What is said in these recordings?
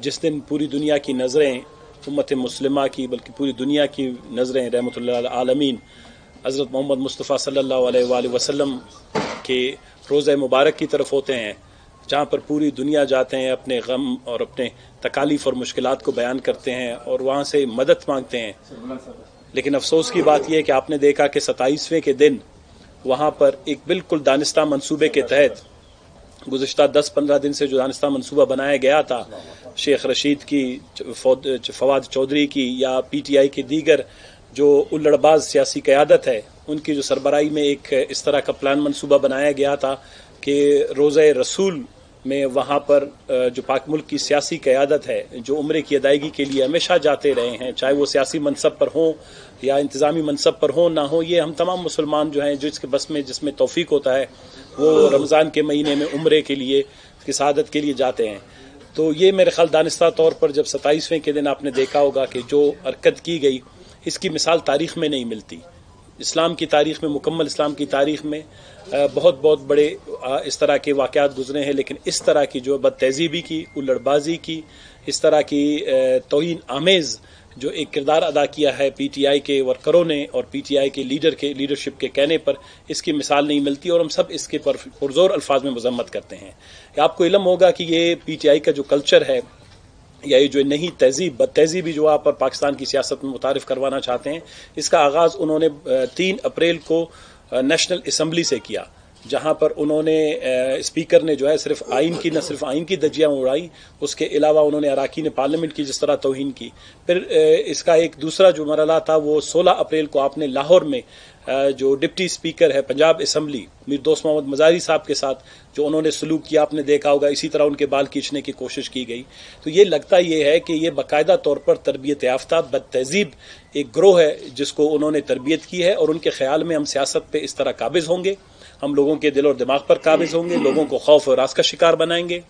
जिस दिन पूरी दुनिया की नज़रें उम्मत मुस्लिमा की, बल्कि पूरी दुनिया की नज़रें रहमत आलमीन, हज़रत मोहम्मद मुस्तफ़ा अलैहि वसल्लम के रोज़ मुबारक की तरफ़ होते हैं, जहाँ पर पूरी दुनिया जाते हैं, अपने गम और अपने तकालीफ और मुश्किल को बयान करते हैं और वहाँ से मदद मांगते हैं। लेकिन अफसोस की बात यह है कि आपने देखा कि सताईसवें के दिन वहाँ पर एक बिल्कुल दानिस्ता मनसूबे के तहत गुजशत दस पंद्रह दिन से जो दानिस्तान मनसूबा बनाया गया था। शेख रशीद की फवाद चौधरी की या पी टी आई की दीगर जो उल्लड़बाज सियासी क्यादत है, उनकी जो सरबराही में एक इस तरह का प्लान मनसूबा बनाया गया था कि रोज़ रसूल में वहाँ पर जो पाक मुल्क की सियासी क्यादत है, जो उम्र की अदायगी के लिए हमेशा जाते रहे हैं, चाहे वो सियासी मनसब पर हों या इंतज़ामी मनसब पर हों, ना हो, ये हम तमाम मुसलमान जो हैं जिसके बस में, जिसमें तोफ़ी होता है, वो रमज़ान के महीने में उम्र के लिए, की शहादत के लिए जाते हैं। तो ये मेरे ख्याल दानिस्ता तौर पर जब सताईसवें के दिन आपने देखा होगा कि जो हरकत की गई, इसकी मिसाल तारीख में नहीं मिलती। इस्लाम की तारीख में, मुकम्मल इस्लाम की तारीख में बहुत बहुत बड़े इस तरह के वाक़ात गुजरे हैं, लेकिन इस तरह की जो बद तहजीबी की उल्लड़बाजी की, इस तरह की तोहन आमेज़ जो एक किरदार अदा किया है पीटीआई के वर्करों ने और पीटीआई के लीडर के, लीडरशिप के कहने पर, इसकी मिसाल नहीं मिलती और हम सब इसके पर पुरजोर अल्फाज में मजम्मत करते हैं। आपको इलम होगा कि ये पीटीआई का जो कल्चर है या ये जो नई तहजीब बद तहजीबी जो आप पाकिस्तान की सियासत में मुतारफ़ करवाना चाहते हैं, इसका आगाज़ उन्होंने तीन अप्रैल को नेशनल असम्बली से किया, जहाँ पर उन्होंने स्पीकर ने जो है सिर्फ़ आइन की, न सिर्फ़ आइन की दजियाँ उड़ाई, उसके अलावा उन्होंने अरकान पार्लियामेंट की जिस तरह तोहन की। फिर इसका एक दूसरा जो मरला था, वो 16 अप्रैल को आपने लाहौर में जो डिप्टी स्पीकर है पंजाब असम्बली मीर दोस्त मोहम्मद मजारी साहब के साथ, जो उन्होंने सलूक किया, आपने देखा होगा, इसी तरह उनके बाल खींचने की कोशिश की गई। तो ये लगता ये है कि ये बाकायदा तौर पर तरबियत याफ्ता बद तहजीब एक ग्रोह है, जिसको उन्होंने तरबियत की है, और उनके ख्याल में हम सियासत पे इस तरह काबिज होंगे। हम लोगों के दिल और दिमाग पर काबिज होंगे, लोगों को खौफ और रास का शिकार बनाएँगे।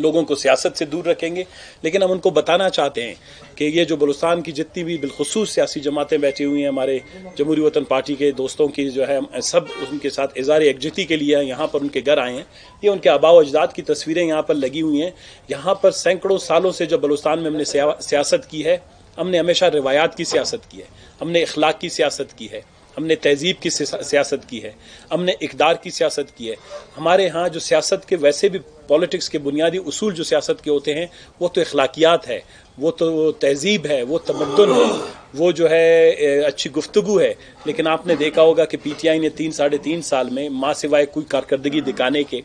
लोगों को सियासत से दूर रखेंगे। लेकिन हम उनको बताना चाहते हैं कि ये जो बलुस्तान की जितनी भी बिलखसूस सियासी जमातें बैठी हुई हैं, हमारे जमहूरी वतन पार्टी के दोस्तों की जो है सब उनके साथ इजार एकजती के लिए यहाँ पर उनके घर आए हैं। ये उनके आबाव अजदाद की तस्वीरें यहाँ पर लगी हुई हैं। यहाँ पर सैकड़ों सालों से जब बलुस्तान में हमने सियासत की है, हमने हमेशा रिवायात की सियासत की है, हमने इखलाक की सियासत की है। हमने तहजीब की सियासत की है, हमने इकदार की सियासत की है। हमारे यहाँ जो सियासत के वैसे भी पॉलिटिक्स के बुनियादी उसूल जो सियासत के होते हैं, वो तो अखलाकियात है, वो तो तहजीब है, वो तमदन है, वो जो है अच्छी गुफ्तगु है। लेकिन आपने देखा होगा कि पीटीआई ने तीन, साढ़े तीन साल में माँ सिवाय कोई कारकर्दगी दिखाने के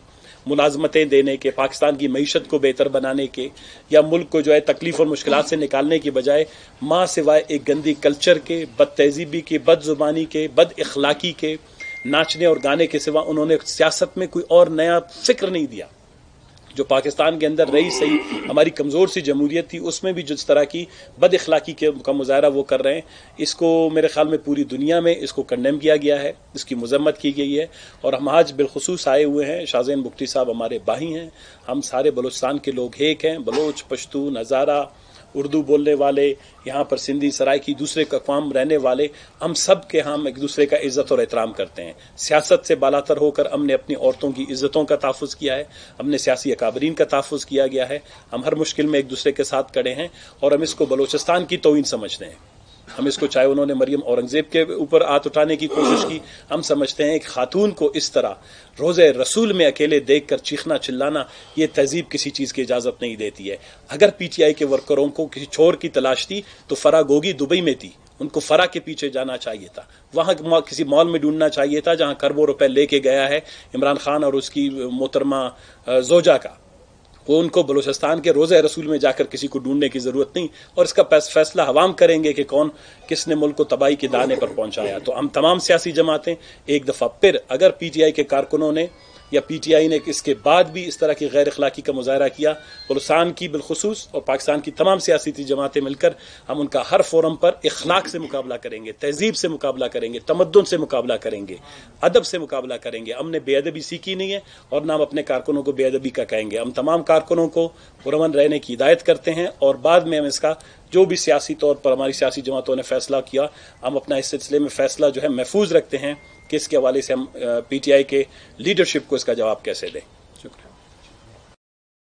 मुलाजमतें देने के, पाकिस्तान की मीशत को बेहतर बनाने के, या मुल्क को जो है तकलीफ़ और मुश्किल से निकालने की बजाय माँ सिवाय एक गंदी कल्चर के बद तहजीबी के बद जुबानी के बद अखलाकी के, नाचने और गाने के सिवा उन्होंने सियासत में कोई और नया फ़िक्र नहीं दिया। जो पाकिस्तान के अंदर रही सही, हमारी कमज़ोर सी जमहूरियत थी, उसमें भी जिस तरह की बद अखलाकी के मुजाहरा वो कर रहे हैं, इसको मेरे ख्याल में पूरी दुनिया में इसको कंडेम किया गया है, इसकी मजम्मत की गई है, और हम आज बिलखसूस आए हुए हैं, शाहजैन मुफ्ती साहब हमारे बाही हैं, हम सारे बलोचिस्तान के लोग एक हैं, बलोच पश्तून नज़ारा उर्दू बोलने वाले, यहाँ पर सिंधी सराय की दूसरे अकवाम रहने वाले, हम सब के हम एक दूसरे का इज़्ज़त और एहतराम करते हैं। सियासत से बालातर होकर हमने अपनी औरतों की इज्जतों का तहफ़ किया है, हमने सियासी अकाबरीन का तहफ़ किया गया है, हम हर मुश्किल में एक दूसरे के साथ खड़े हैं और हम इसको बलोचिस्तान की तोइन समझते हैं। हम इसको चाहे उन्होंने मरियम औरंगज़ेब के ऊपर हाथ उठाने की कोशिश की, हम समझते हैं एक खातून को इस तरह रोज़े रसूल में अकेले देख कर चीखना चिल्लाना, ये तहजीब किसी चीज़ की इजाज़त नहीं देती है। अगर पीटीआई के वर्करों को किसी छोर की तलाश थी तो फरा गोगी दुबई में थी। उनको फरा के पीछे जाना चाहिए था। वहाँ किसी मॉल में ढूंढना चाहिए था, जहाँ खरबों रुपए लेके गया है इमरान खान और उसकी मोहतरमा जोजा का। वो उनको बलूचिस्तान के रोज़े रसूल में जाकर किसी को ढूँढने की ज़रूरत नहीं, और इसका फैसला हवाम करेंगे कि कौन किसने मुल्क को तबाही के दाने पर पहुँचाया। तो हम तमाम सियासी जमातें एक दफ़ा फिर अगर पीटीआई के कारकुनों ने या पी टी आई ने इसके बाद भी इस तरह की गैर अखलाकी का मुजाहरा किया बलुस्तान की बिलखसूस और पाकिस्तान की तमाम सियासी जमातें मिलकर हम उनका हर फोरम पर इखलाक से मुकाबला करेंगे, तहजीब से मुकाबला करेंगे तमदन से मुकाबला करेंगे, अदब से मुकाबला करेंगे। हमने बेअदबी सीखी नहीं है और ना हम अपने कारकुनों को बेअदबी का कहेंगे। हम तमाम कारकुनों को पुरमन रहने की हिदायत करते हैं और बाद में हम इसका जो भी सियासी तौर पर, हमारी सियासी जमातों ने फैसला किया, हम अपना इस सिलसिले में फैसला जो है महफूज रखते हैं कि इसके हवाले से हम पीटीआई के लीडरशिप को इसका जवाब कैसे दें।